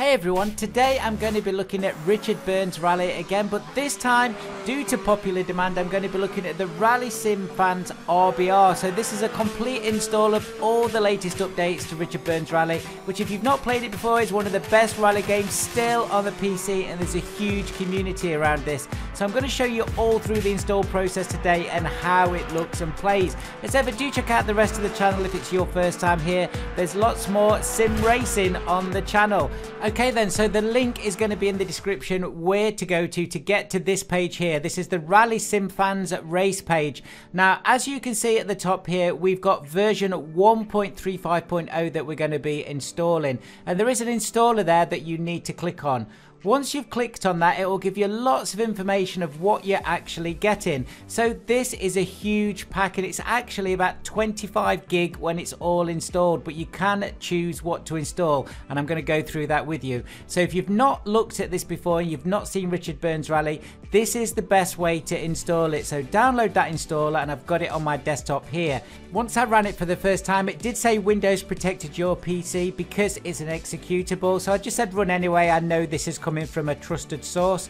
Hey everyone, today I'm going to be looking at Richard Burns Rally again, but this time, due to popular demand, I'm going to be looking at the Rally Sim Fans RBR. So this is a complete install of all the latest updates to Richard Burns Rally, which if you've not played it before is one of the best rally games still on the PC and there's a huge community around this. So I'm going to show you all through the install process today and how it looks and plays. As ever, do check out the rest of the channel if it's your first time here. There's lots more sim racing on the channel. Okay then, so the link is going to be in the description where to go to to get to this page here. This is the Rally Sim Fans race page. Now, as you can see at the top here, we've got version 1.35.0 that we're going to be installing. And there is an installer there that you need to click on. Once you've clicked on that, it will give you lots of information of what you're actually getting. So this is a huge pack and it's actually about 25 gig when it's all installed, but you can choose what to install. And I'm going to go through that with you. So if you've not looked at this before and you've not seen Richard Burns Rally, this is the best way to install it. So download that installer and I've got it on my desktop here. Once I ran it for the first time, it did say Windows protected your PC because it's an executable. So I just said run anyway. I know this is coming from a trusted source.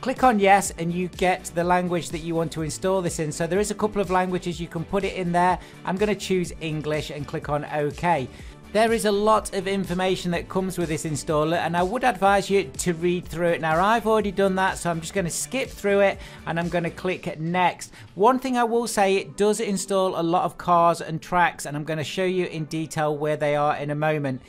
Click on yes and you get the language that you want to install this in. So there is a couple of languages you can put it in there. I'm going to choose English and click on OK. There is a lot of information that comes with this installer and I would advise you to read through it. Now I've already done that so I'm just going to skip through it and I'm going to click next. One thing I will say it does install a lot of cars and tracks and I'm going to show you in detail where they are in a moment.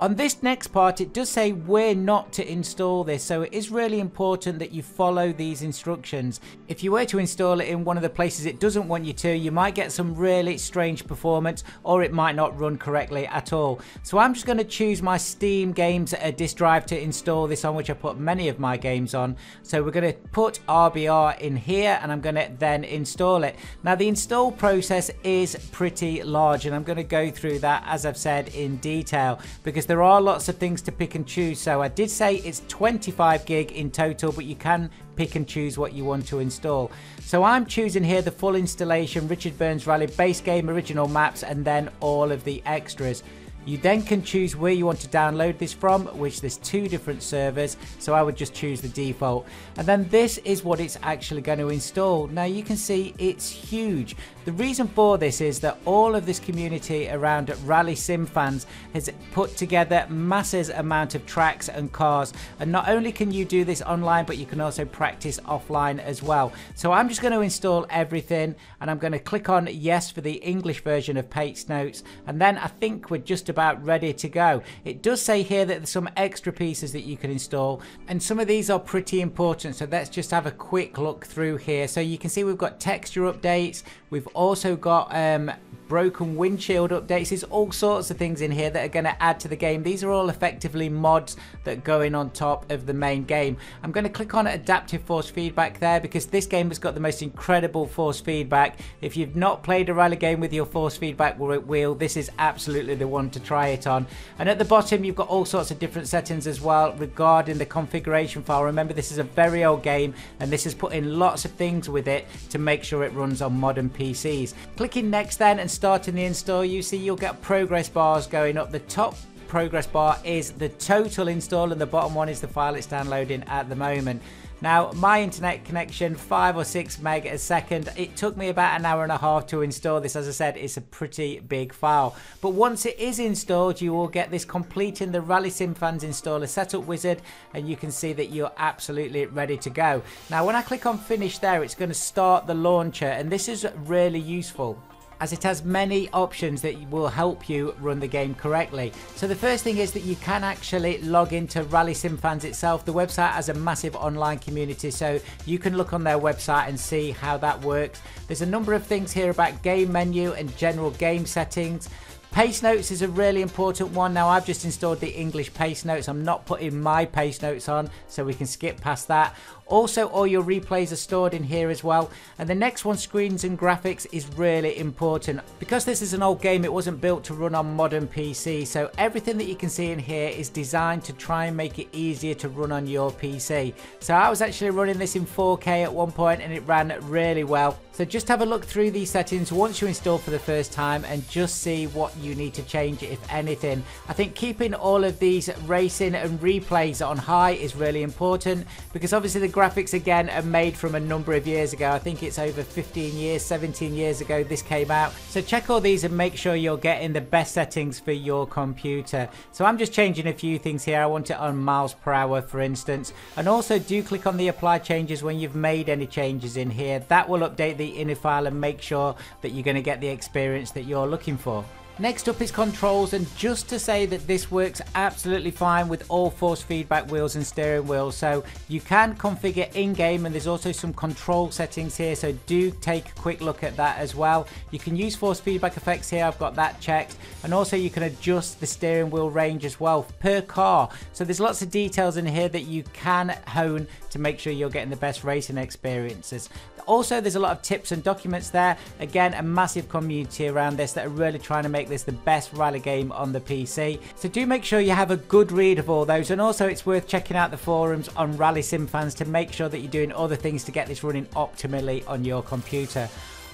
On this next part, it does say where not to install this, so it is really important that you follow these instructions. If you were to install it in one of the places it doesn't want you to, you might get some really strange performance or it might not run correctly at all. So I'm just going to choose my Steam Games disk drive to install this on, which I put many of my games on. So we're going to put RBR in here and I'm going to then install it. Now the install process is pretty large and I'm going to go through that as I've said in detail because there are lots of things to pick and choose. So I did say it's 25 gig in total, but you can pick and choose what you want to install. So I'm choosing here the full installation, Richard Burns Rally base game, original maps, and then all of the extras. You then can choose where you want to download this from, which there's two different servers. So I would just choose the default. And then this is what it's actually going to install. Now you can see it's huge. The reason for this is that all of this community around Rally Sim fans has put together masses amount of tracks and cars. And not only can you do this online, but you can also practice offline as well. So I'm just going to install everything and I'm going to click on yes for the English version of Pace Notes. And then I think we're just about ready to go. It does say here that there's some extra pieces that you can install and some of these are pretty important so let's just have a quick look through here. So you can see we've got texture updates, we've also got um, broken windshield updates. There's all sorts of things in here that are going to add to the game. These are all effectively mods that go in on top of the main game. I'm going to click on adaptive force feedback there because this game has got the most incredible force feedback. If you've not played a rally game with your force feedback wheel, this is absolutely the one to try it on. And at the bottom, you've got all sorts of different settings as well regarding the configuration file. Remember, this is a very old game and this has put in lots of things with it to make sure it runs on modern PCs. Clicking next then and starting the install, you see you'll get progress bars going up. The top progress bar is the total install and the bottom one is the file it's downloading at the moment. Now, my internet connection, 5 or 6 meg a second. It took me about an hour and a half to install this. As I said, it's a pretty big file. But once it is installed, you will get this completing the Rally Sim Fans installer setup wizard, and you can see that you're absolutely ready to go. Now, when I click on finish there, it's going to start the launcher, and this is really useful as it has many options that will help you run the game correctly. So the first thing is that you can actually log into Rally Sim Fans itself. The website has a massive online community so you can look on their website and see how that works. There's a number of things here about game menu and general game settings. Pace notes is a really important one. Now I've just installed the English pace notes. I'm not putting my pace notes on so we can skip past that. Also, all your replays are stored in here as well. And the next one, screens and graphics, is really important. Because this is an old game, it wasn't built to run on modern PC. So everything that you can see in here is designed to try and make it easier to run on your PC. So I was actually running this in 4K at one point and it ran really well. So just have a look through these settings once you install for the first time and just see what you need to change, if anything. I think keeping all of these racing and replays on high is really important because obviously the graphics again are made from a number of years ago. I think it's over 15 years, 17 years ago this came out. So check all these and make sure you're getting the best settings for your computer. So I'm just changing a few things here. I want it on miles per hour for instance. And also do click on the apply changes when you've made any changes in here. That will update the INI file and make sure that you're going to get the experience that you're looking for. Next up is controls and just to say that this works absolutely fine with all force feedback wheels and steering wheels so you can configure in-game and there's also some control settings here so do take a quick look at that as well. You can use force feedback effects here, I've got that checked and also you can adjust the steering wheel range as well per car so there's lots of details in here that you can hone to make sure you're getting the best racing experiences. Also, there's a lot of tips and documents there. Again, a massive community around this that are really trying to make this the best rally game on the PC. So do make sure you have a good read of all those. And also, it's worth checking out the forums on Rally Sim fans to make sure that you're doing other things to get this running optimally on your computer.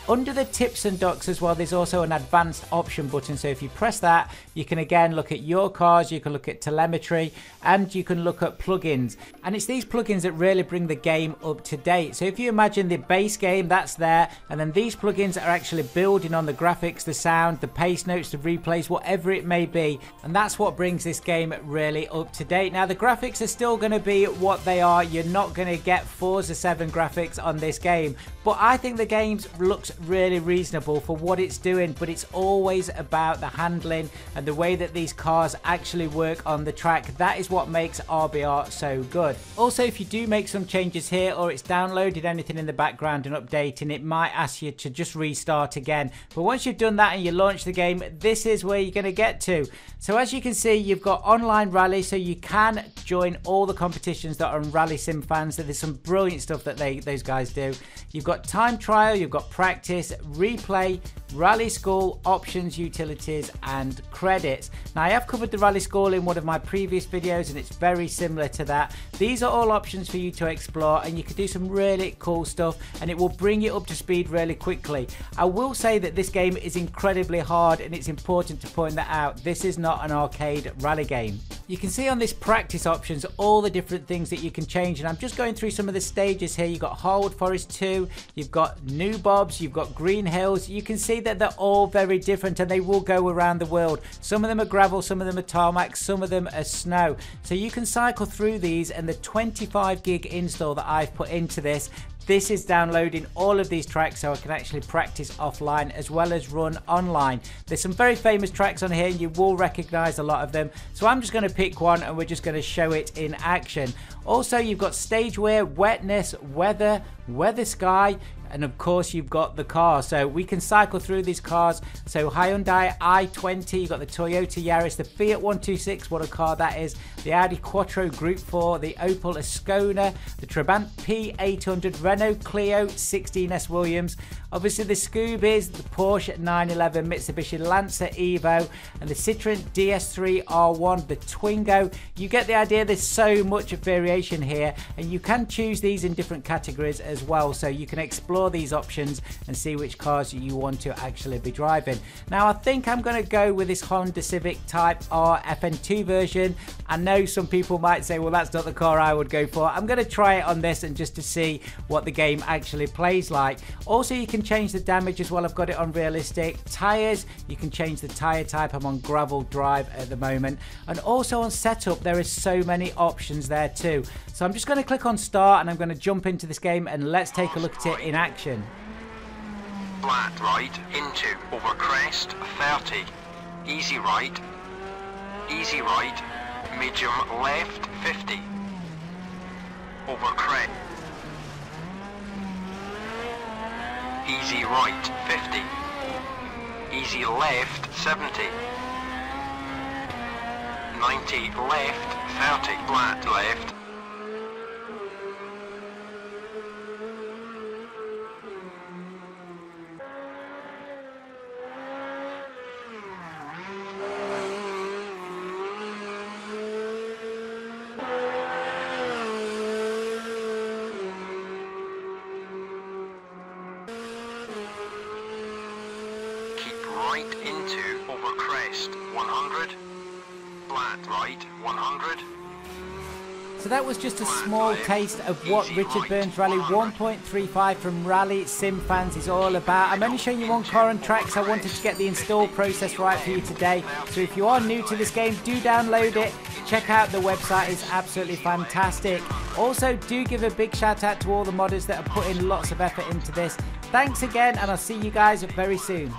Under the tips and docs as well, there's also an advanced option button. So if you press that, you can again look at your cars, you can look at telemetry, and you can look at plugins. And it's these plugins that really bring the game up to date. So if you imagine the base game, that's there, and then these plugins are actually building on the graphics, the sound, the pace notes, the replays, whatever it may be. And that's what brings this game really up to date. Now the graphics are still going to be what they are. You're not going to get Forza 7 graphics on this game. But I think the game looks really reasonable for what it's doing, but it's always about the handling and the way that these cars actually work on the track. That is what makes RBR so good. Also, if you do make some changes here or it's downloaded anything in the background and updating, it might ask you to just restart again. But once you've done that and you launch the game, this is where you're going to get to. So as you can see, you've got online rally, so you can join all the competitions that are on Rally Sim fans. There's some brilliant stuff that they those guys do. You've got time trial, you've got practice, replay, rally school, options, utilities, and credits. Now I have covered the rally school in one of my previous videos and it's very similar to that. These are all options for you to explore and you can do some really cool stuff and it will bring you up to speed really quickly. I will say that this game is incredibly hard and it's important to point that out. This is not an arcade rally game. You can see on this practice options all the different things that you can change and I'm just going through some of the stages here. You've got Harwood Forest 2, you've got New Bobs, you've got Green Hills. You can see that they're all very different and they will go around the world. Some of them are gravel, some of them are tarmac, some of them are snow. So you can cycle through these and the 25 gig install that I've put into this this is downloading all of these tracks so I can actually practice offline as well as run online. There's some very famous tracks on here and you will recognize a lot of them. So I'm just going to pick one and we're just going to show it in action. Also, you've got stage wear, wetness, weather, weather sky, and of course you've got the car. So we can cycle through these cars. So Hyundai i20 you've got the Toyota Yaris the Fiat 126 what a car that is. The Audi Quattro Group 4 the Opel Ascona the Trabant P800 Renault Clio 16S Williams obviously the Scoobies the Porsche 911 Mitsubishi Lancer Evo and the Citroen DS3 R1 the Twingo you get the idea there's so much variation here and you can choose these in different categories as well so you can explore these options and see which cars you want to actually be driving. Now I think I'm going to go with this Honda Civic Type R FN2 version. I know some people might say, well that's not the car I would go for. I'm going to try it on this and just to see what the game actually plays like. Also you can change the damage as well. I've got it on realistic. Tyres, you can change the tyre type. I'm on gravel drive at the moment. And also on setup, there is so many options there too. So I'm just going to click on start and I'm going to jump into this game and let's take a look at it in action. Flat right into over crest 30. Easy right. Easy right. Medium left 50. Over crest. Easy right 50. Easy left 70. 90 left 30. Flat left right into over crane. So that was just a small taste of what Richard Burns Rally 1.35 from Rally Sim Fans is all about. I'm only showing you one car and tracks. I wanted to get the install process right for you today. So if you are new to this game, do download it. Check out the website, it's absolutely fantastic. Also, do give a big shout out to all the modders that are putting lots of effort into this. Thanks again, and I'll see you guys very soon.